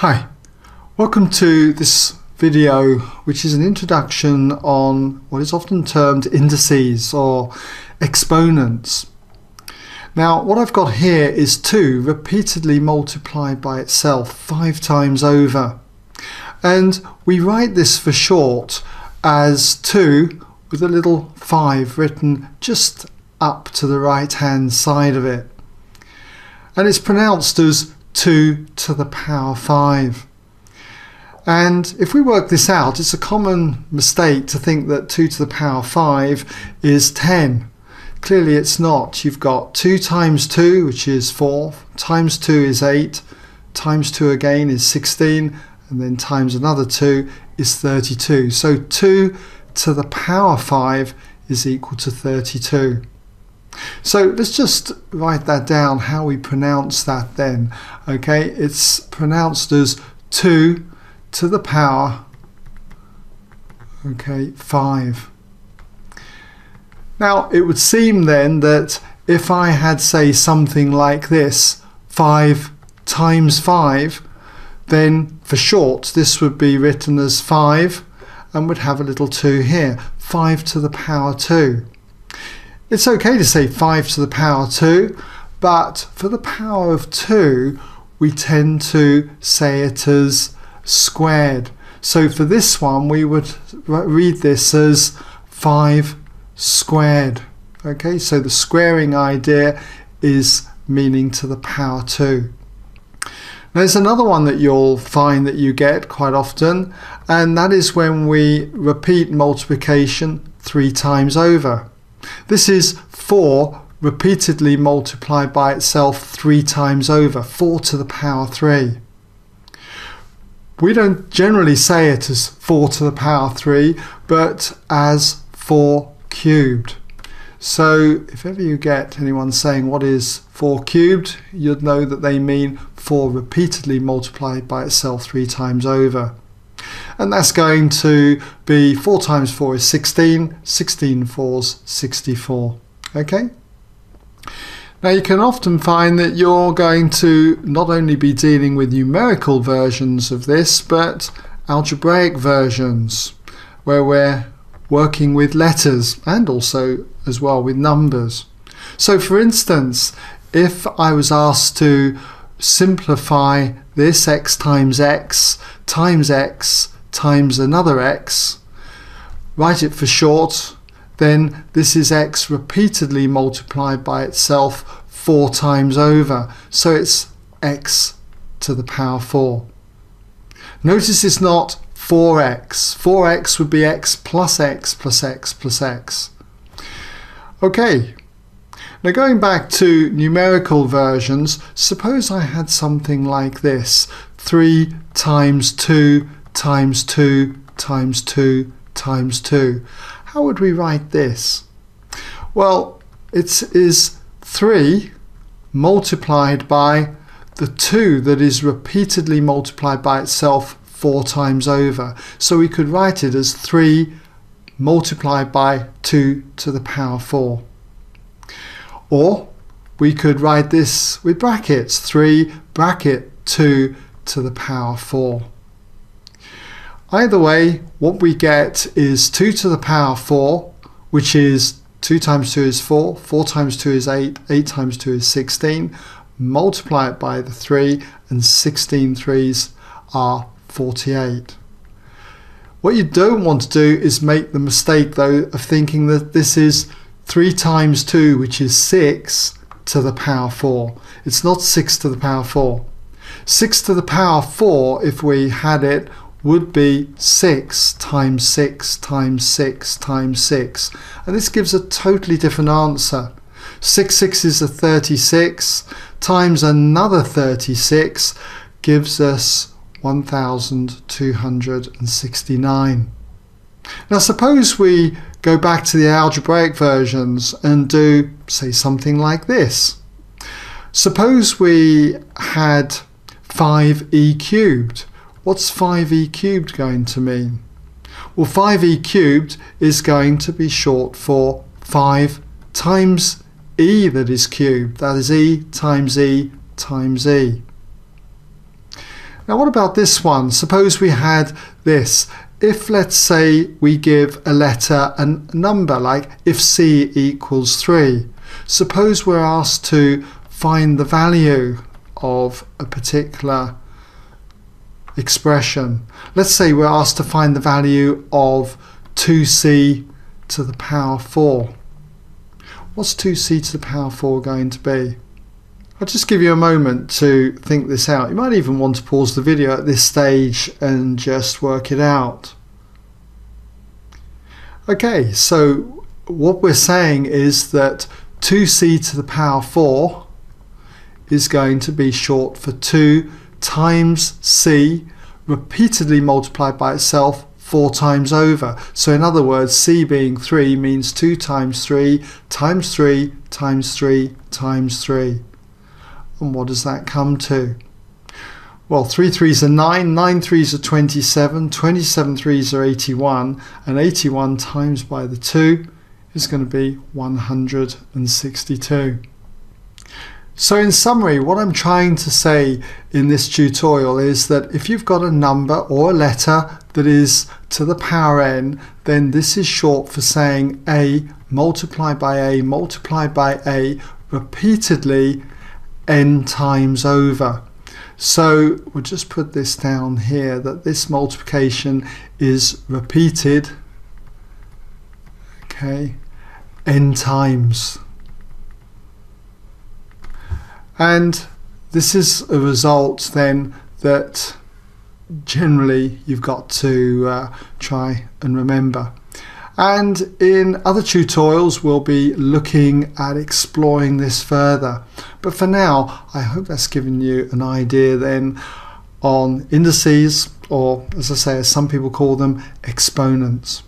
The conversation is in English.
Hi, welcome to this video which is an introduction on what is often termed indices or exponents. Now what I've got here is 2 repeatedly multiplied by itself 5 times over and we write this for short as 2 with a little 5 written just up to the right hand side of it and it's pronounced as 2 to the power 5. And if we work this out, it's a common mistake to think that 2 to the power 5 is 10. Clearly it's not. You've got 2 times 2, which is 4, times 2 is 8, times 2 again is 16, and then times another 2 is 32. So 2 to the power 5 is equal to 32. So let's just write that down, how we pronounce that then. Okay, it's pronounced as 2 to the power, okay, 5. Now it would seem then that if I had say something like this, 5 times 5, then for short this would be written as 5 and would have a little 2 here, 5 to the power 2. It's okay to say 5 to the power 2, but for the power of 2, we tend to say it as squared. So for this one, we would read this as 5 squared. Okay, so the squaring idea is meaning to the power 2. There's another one that you'll find that you get quite often, and that is when we repeat multiplication three times over. This is 4 repeatedly multiplied by itself three times over, 4 to the power 3. We don't generally say it as 4 to the power 3, but as 4 cubed. So if ever you get anyone saying what is 4 cubed, you'd know that they mean 4 repeatedly multiplied by itself three times over and that's going to be 4 times 4 is 16, 16 fours 64. Okay? Now you can often find that you're going to not only be dealing with numerical versions of this, but algebraic versions, where we're working with letters and also as well with numbers. So for instance, if I was asked to simplify this x times x times x times another x, write it for short, then this is x repeatedly multiplied by itself four times over. So it's x to the power 4. Notice it's not 4x. 4x would be x plus x plus x plus x. Okay, now going back to numerical versions, suppose I had something like this. 3 times 2 times 2 times 2 times 2. How would we write this? Well, it is 3 multiplied by the 2 that is repeatedly multiplied by itself 4 times over. So we could write it as 3 multiplied by 2 to the power 4. Or we could write this with brackets 3 bracket 2 to the power 4. Either way, what we get is 2 to the power 4, which is 2 times 2 is 4, 4 times 2 is 8, 8 times 2 is 16. Multiply it by the 3, and 16 threes are 48. What you don't want to do is make the mistake, though, of thinking that this is 3 times 2, which is 6, to the power 4. It's not 6 to the power 4. 6 to the power 4, if we had it, would be 6 times 6 times 6 times 6. And this gives a totally different answer. 6 sixes are 36 times another 36 gives us 1269. Now suppose we go back to the algebraic versions and do say something like this. Suppose we had 5e cubed What's 5e cubed going to mean? Well, 5e cubed is going to be short for 5 times e that is cubed. That is e times e times e. Now what about this one? Suppose we had this. If let's say we give a letter a number like if C equals 3, suppose we're asked to find the value of a particular expression. Let's say we're asked to find the value of 2c to the power 4. What's 2c to the power 4 going to be? I'll just give you a moment to think this out. You might even want to pause the video at this stage and just work it out. Okay, so what we're saying is that 2c to the power 4 is going to be short for 2 times c repeatedly multiplied by itself four times over. So in other words, c being 3 means 2 times 3 times 3 times 3 times 3. And what does that come to? Well, 3 threes are 9, 9 threes are 27, 27 threes are 81, and 81 times by the 2 is going to be 162. So in summary, what I'm trying to say in this tutorial is that if you've got a number or a letter that is to the power n, then this is short for saying a multiplied by a multiplied by a repeatedly n times over. So we'll just put this down here that this multiplication is repeated okay n times. And this is a result then that generally you've got to uh, try and remember. And in other tutorials, we'll be looking at exploring this further. But for now, I hope that's given you an idea then on indices, or as I say, as some people call them, exponents.